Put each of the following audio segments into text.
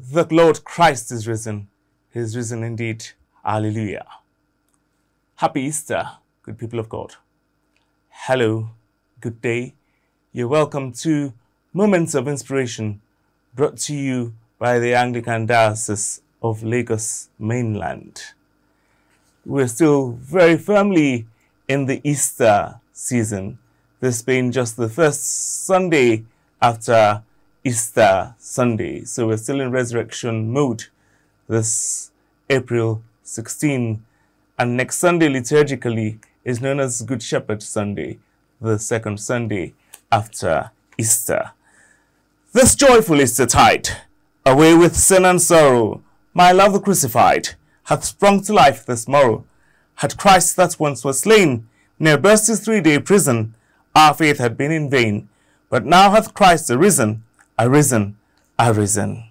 The Lord Christ is risen. He is risen indeed. Alleluia. Happy Easter, good people of God. Hello, good day. You're welcome to Moments of Inspiration brought to you by the Anglican Diocese of Lagos Mainland. We're still very firmly in the Easter season, this being just the first Sunday after Easter Sunday. So we're still in resurrection mode this April 16. And next Sunday, liturgically, is known as Good Shepherd Sunday, the second Sunday after Easter. This joyful Easter tide, away with sin and sorrow, my love the crucified, hath sprung to life this morrow. Had Christ that once was slain, near burst his three-day prison, our faith had been in vain. But now hath Christ arisen, arisen, arisen.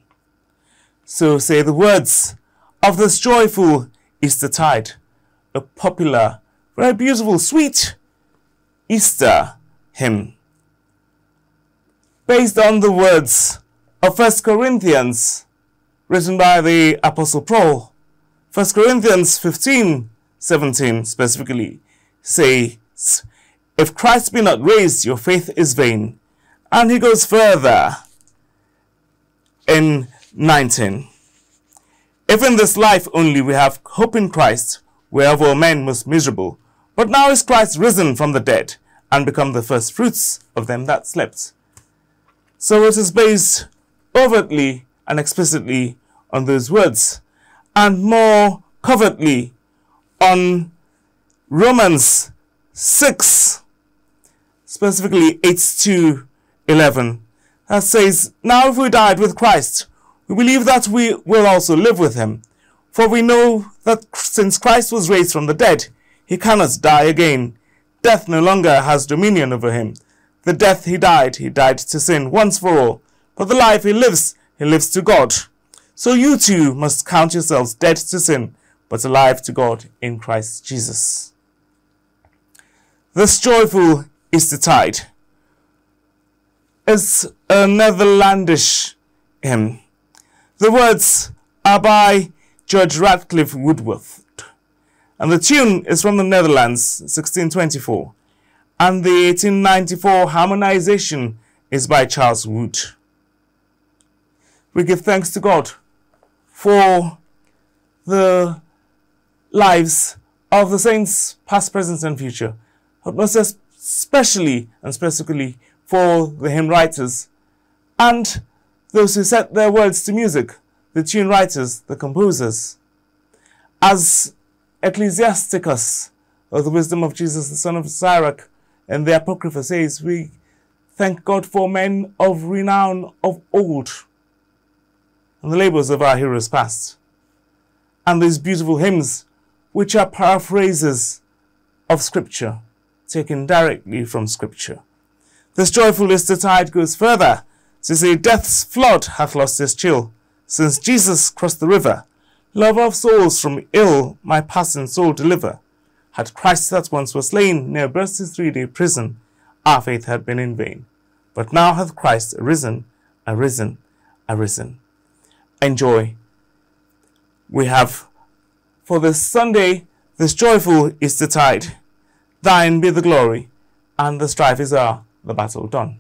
So say the words of this joyful Easter tide, a popular, very beautiful, sweet Easter hymn. Based on the words of 1 Corinthians, written by the Apostle Paul, 1 Corinthians 15, 17 specifically, says, If Christ be not raised, your faith is vain. And he goes further in 19. If in this life only we have hope in Christ, whereof all men most miserable, but now is Christ risen from the dead, and become the first fruits of them that slept. So it is based overtly and explicitly on those words, and more covertly on Romans 6, specifically 8 to 11, that says, Now if we died with Christ, we believe that we will also live with him. For we know that since Christ was raised from the dead, he cannot die again. Death no longer has dominion over him. The death he died, he died to sin once for all. But the life he lives, he lives to God. So you too must count yourselves dead to sin, but alive to God in Christ Jesus. This joyful Easter tide is a Netherlandish hymn. The words are by George Ratcliffe Woodworth, and the tune is from the Netherlands, 1624, and the 1894 harmonization is by Charles Wood. We give thanks to God for the lives of the saints, past, present, and future, but most especially and specifically for the hymn writers and those who set their words to music, the tune writers, the composers. As Ecclesiasticus, or the wisdom of Jesus, the son of Sirach, and the Apocrypha says, we thank God for men of renown of old and the labors of our heroes past. And these beautiful hymns, which are paraphrases of Scripture, taken directly from Scripture. This joyful Easter tide goes further to say death's flood hath lost its chill. Since Jesus crossed the river, love of souls from ill my passing soul deliver. Had Christ that once was slain near burst his three-day prison, our faith had been in vain. But now hath Christ arisen, arisen, arisen. Enjoy. We have for this Sunday this joyful Easter tide. Thine be the glory, and the strife is o'er, the battle done.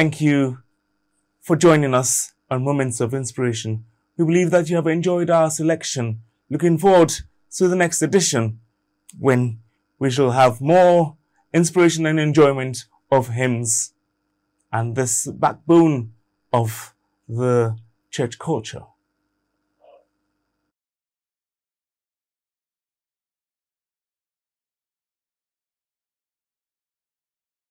Thank you for joining us on Moments of Inspiration. We believe that you have enjoyed our selection. Looking forward to the next edition when we shall have more inspiration and enjoyment of hymns and this backbone of the church culture.